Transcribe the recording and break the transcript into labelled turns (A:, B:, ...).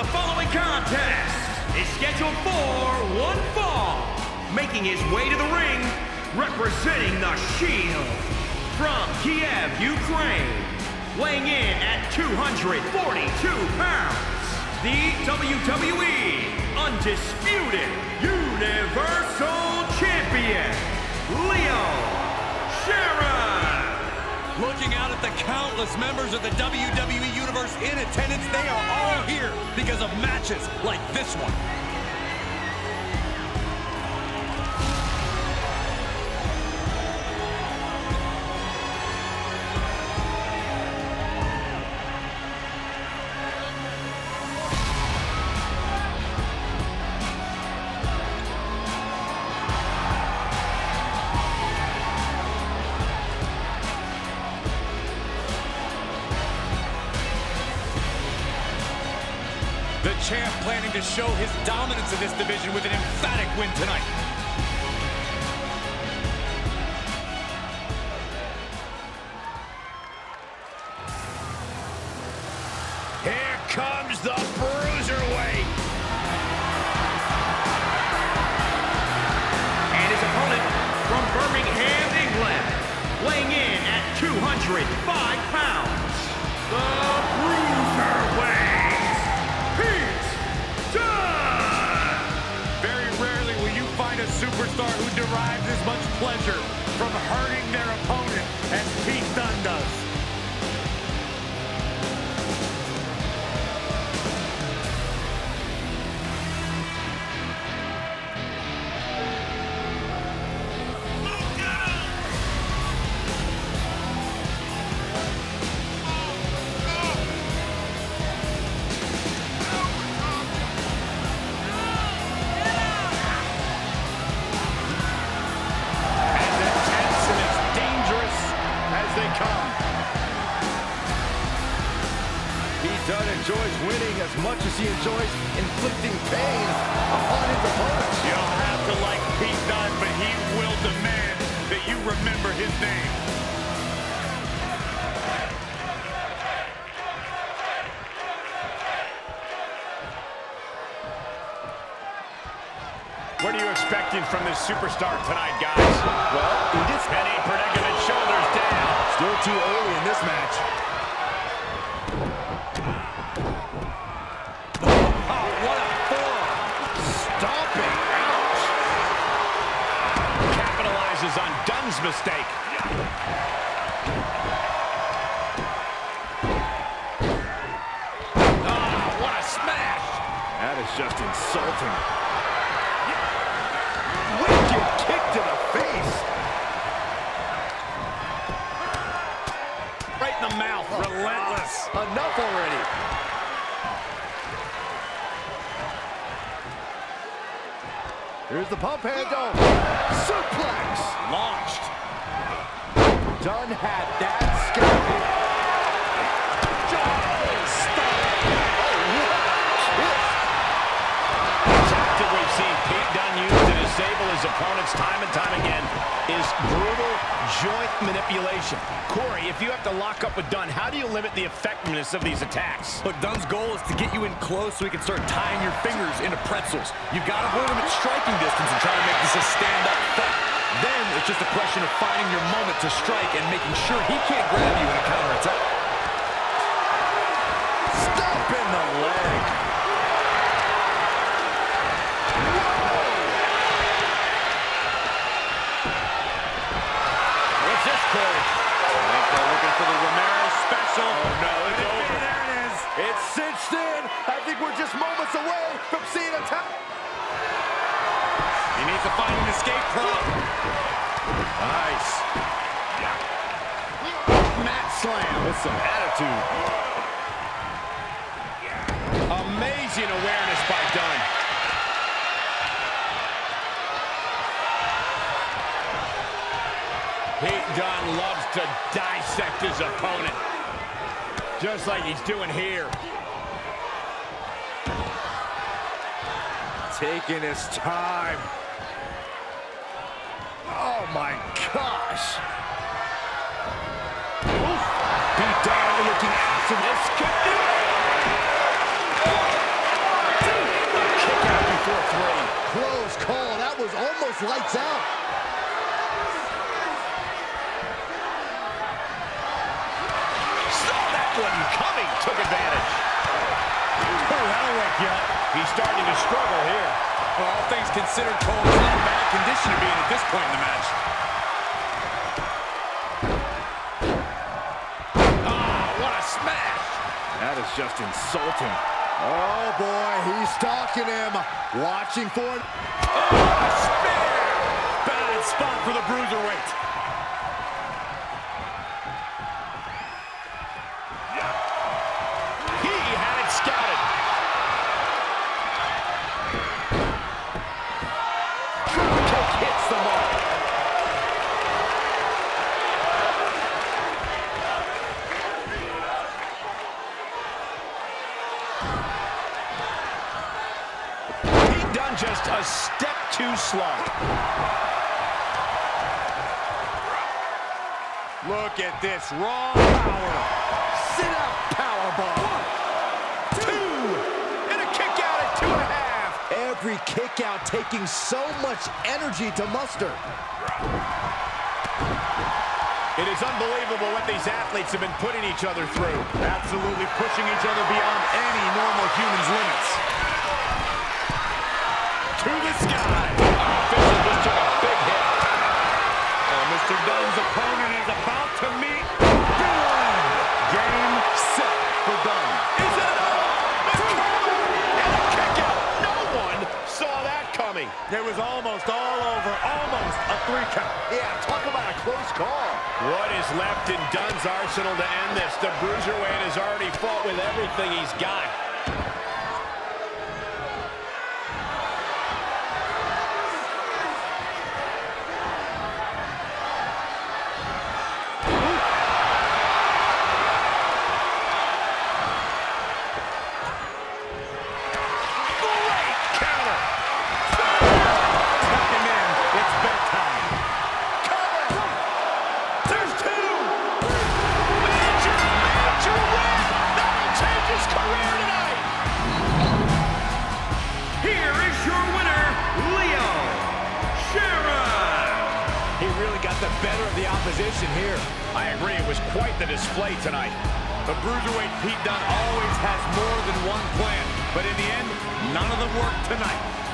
A: The following contest is scheduled for one fall. Making his way to the ring, representing the Shield. From Kiev, Ukraine, weighing in at 242 pounds, the WWE Undisputed Universal Champion, Leo
B: countless members of the WWE Universe in attendance, they are all here because of matches like this one. The champ planning to show his dominance in this division with an emphatic win tonight.
C: Here comes the Bruiserweight.
A: And his opponent from Birmingham, England, weighing in at 205
B: as much as
D: he enjoys inflicting pain upon his opponents.
B: You don't have to like Pete Dunne, but he will demand that you remember his name.
C: What are you expecting from this superstar tonight, guys?
D: Well, in this
C: Penny predicament, shoulders down.
D: still too early in this match.
B: Oh, what a forearm.
C: Stomping. Ouch. Capitalizes on Dunne's mistake. Ah, what a smash.
D: That is just insulting. Here's the pump handle. Suplex.
C: Launched.
D: Dunne had that scouted.
C: tactic we've seen Pete Dunne use to disable his opponents time and time again is brutal joint manipulation. Corey, if you have to lock up with Dunne, how do you limit the effectiveness of these attacks?
B: Look, Dunne's goal is to get you in close so he can start tying your fingers into pretzels. You've got to hold him at striking distance and try to make this a stand-up fight. Then it's just a question of finding your moment to strike and making sure he can't grab you
C: some attitude. Amazing awareness by Dunne. Pete Dunne loves to dissect his opponent. Just like he's doing here.
D: Taking his time. Oh my gosh.
C: Walker looking absolutely... This could do! Kick out before three.
D: Close call. That was almost lights out.
C: Saw that one coming. Took advantage. That'll wake you up. He's starting to struggle here.
B: Well, all things considered, Cole's is not in bad condition to be in at this point in the match.
D: That is just insulting. Oh, boy, he's stalking him. Watching for it.
B: Oh, spear! Bad spot for the bruiserweight.
C: A step too slow.
D: Look at this raw power. Sit out power bomb.
C: Two. And a kick out at two and a half.
D: Every kick out taking so much energy to muster.
C: It is unbelievable what these athletes have been putting each other through. Absolutely pushing each other beyond any normal human's limits. To the sky. Official just took a big hit.
B: Oh, Mr. Dunne's opponent is about to meet Boom! Game, set for Dunne.
C: Is it enough? Cover and a kick out. No one saw that coming.
B: It was almost all over, almost a three count.
D: Yeah, talk about a close call.
C: What is left in Dunne's arsenal to end this? The Bruiserweight has already fought with everything he's got. The better of the opposition here. I agree. It was quite the display tonight.
B: The Bruiserweight Pete Dunne always has more than one plan, but in the end, none of them worked tonight.